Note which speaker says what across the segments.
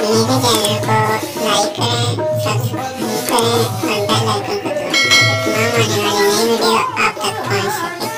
Speaker 1: मेरे चैनल को लाइक करें सब्सक्राइब करें और बेल आइकन को दबाएँ तमाम आने वाली नई वीडियो आप तक पहुँच सके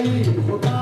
Speaker 1: aí, vou dar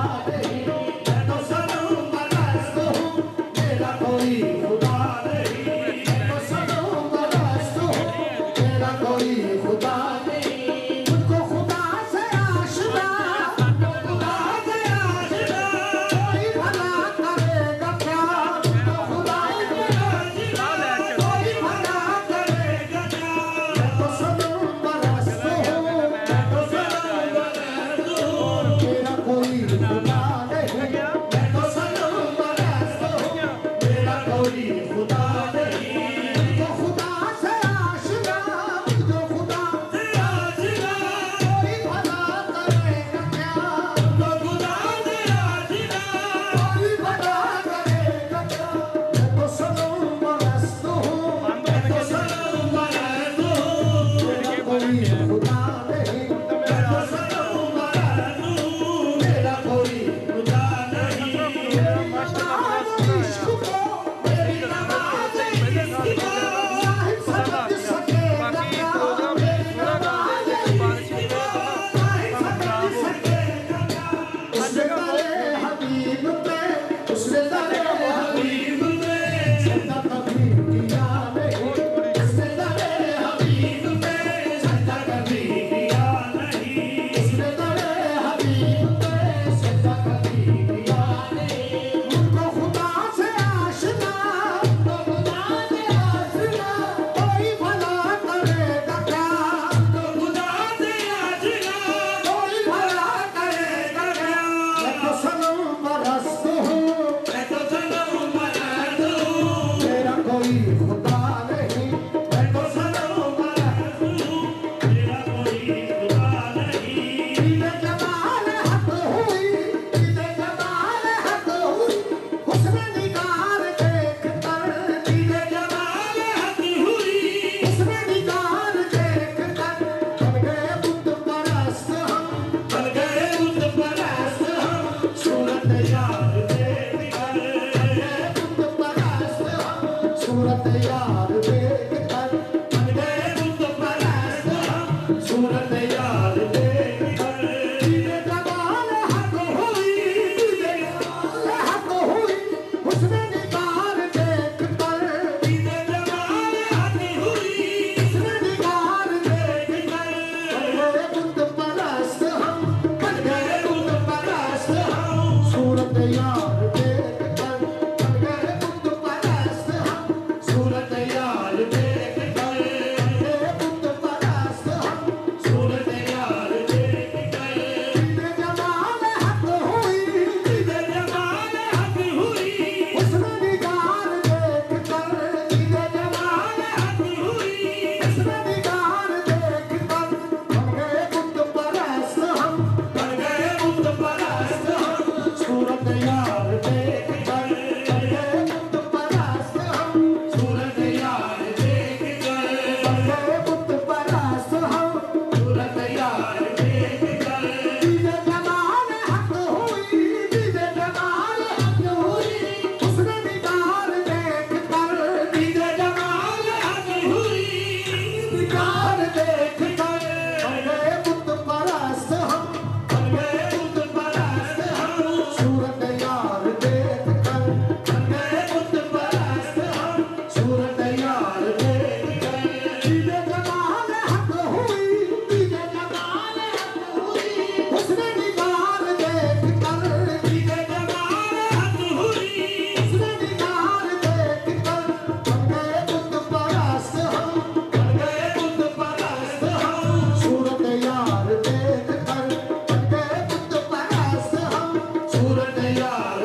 Speaker 1: Yeah.